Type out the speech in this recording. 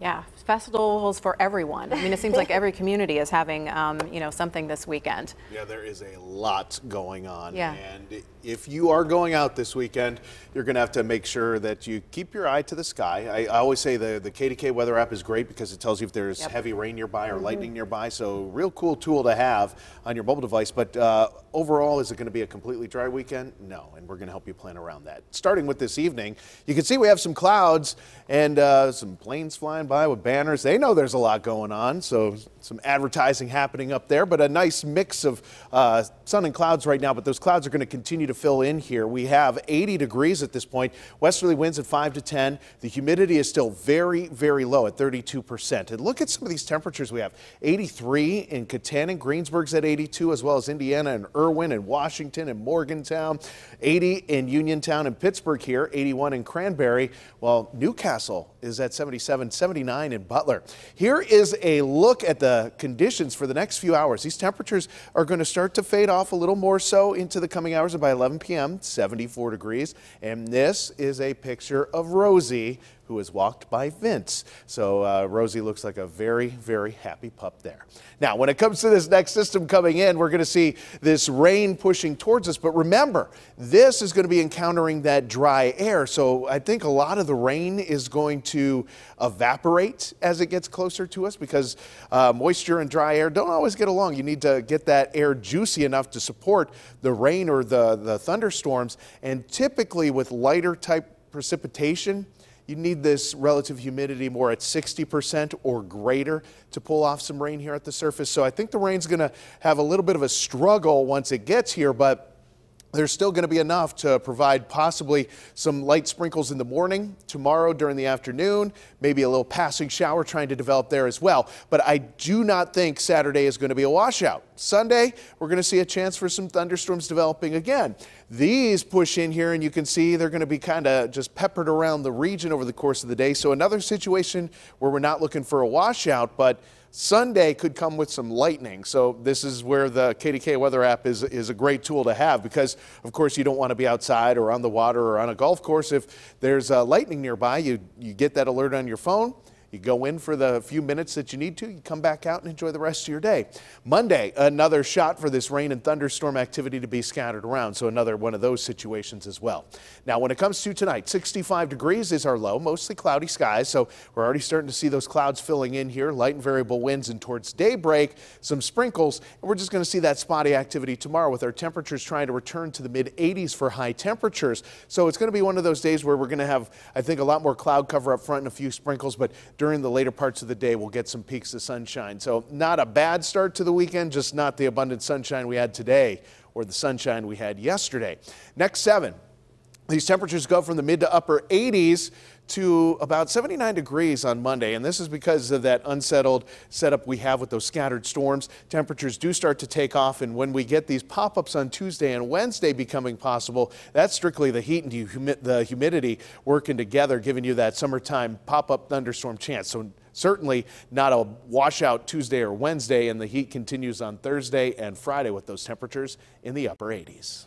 Yeah, festivals for everyone. I mean, it seems like every community is having, um, you know, something this weekend. Yeah, there is a lot going on. Yeah. And if you are going out this weekend, you're going to have to make sure that you keep your eye to the sky. I, I always say the, the KDKA weather app is great because it tells you if there's Yep. heavy rain nearby or Mm-hmm. lightning nearby. So, real cool tool to have on your mobile device. But uh, overall, is it going to be a completely dry weekend? No. And we're going to help you plan around that. Starting with this evening, you can see we have some clouds and uh, some planes flying by with banners. They know there's a lot going on. So, some advertising happening up there, but a nice mix of uh, sun and clouds right now. But those clouds are going to continue to fill in here. We have 80 degrees at this point, westerly winds at 5 to 10. The humidity is still very, very low at 32%. And look at some of these temperatures we have 83 in Catan and Greensburg's at 82, as well as Indiana and Irwin and Washington and Morgantown, 80 in Uniontown and Pittsburgh here, 81 in Cranberry, while New Castle is at 77, 79 in Butler. Here is a look at the conditions for the next few hours. These temperatures are going to start to fade off a little more so into the coming hours, and by 11 p.m., 74 degrees. And this is a picture of Rosie who has walked by Vince. So uh, Rosie looks like a very, very happy pup there. Now, when it comes to this next system coming in, we're going to see this rain pushing towards us. But remember, this is going to be encountering that dry air. So I think a lot of the rain is going to evaporate as it gets closer to us because uh, moisture and dry air don't always get along. You need to get that air juicy enough to support the rain or the, the thunderstorms. And typically, with lighter type precipitation, you need this relative humidity more at 60% or greater to pull off some rain here at the surface. So I think the rain's going to have a little bit of a struggle once it gets here, but there's still going to be enough to provide possibly some light sprinkles in the morning, tomorrow during the afternoon, maybe a little passing shower trying to develop there as well. But I do not think Saturday is going to be a washout. Sunday, we're going to see a chance for some thunderstorms developing again. These push in here, and you can see they're going to be kind of just peppered around the region over the course of the day. So, another situation where we're not looking for a washout, but Sunday could come with some lightning. So this is where the KDKA weather app is, is a great tool to have because, of course, you don't want to be outside or on the water or on a golf course. If there's uh, lightning nearby, you, you get that alert on your phone. You go in for the few minutes that you need to, you come back out and enjoy the rest of your day. Monday, another shot for this rain and thunderstorm activity to be scattered around, so another one of those situations as well. Now, when it comes to tonight, 65 degrees is our low, mostly cloudy skies, so we're already starting to see those clouds filling in here, light and variable winds, and towards daybreak, some sprinkles, and we're just going to see that spotty activity tomorrow with our temperatures trying to return to the mid 80s for high temperatures. So it's going to be one of those days where we're going to have, I think, a lot more cloud cover up front and a few sprinkles, but during the later parts of the day, we'll get some peeks of sunshine. So, not a bad start to the weekend, just not the abundant sunshine we had today or the sunshine we had yesterday. Next seven. These temperatures go from the mid to upper 80s to about 79 degrees on Monday, and this is because of that unsettled setup we have with those scattered storms. Temperatures do start to take off, and when we get these pop ups on Tuesday and Wednesday becoming possible, that's strictly the heat and the humidity working together, giving you that summertime pop up thunderstorm chance. So, certainly not a washout Tuesday or Wednesday, and the heat continues on Thursday and Friday with those temperatures in the upper 80s.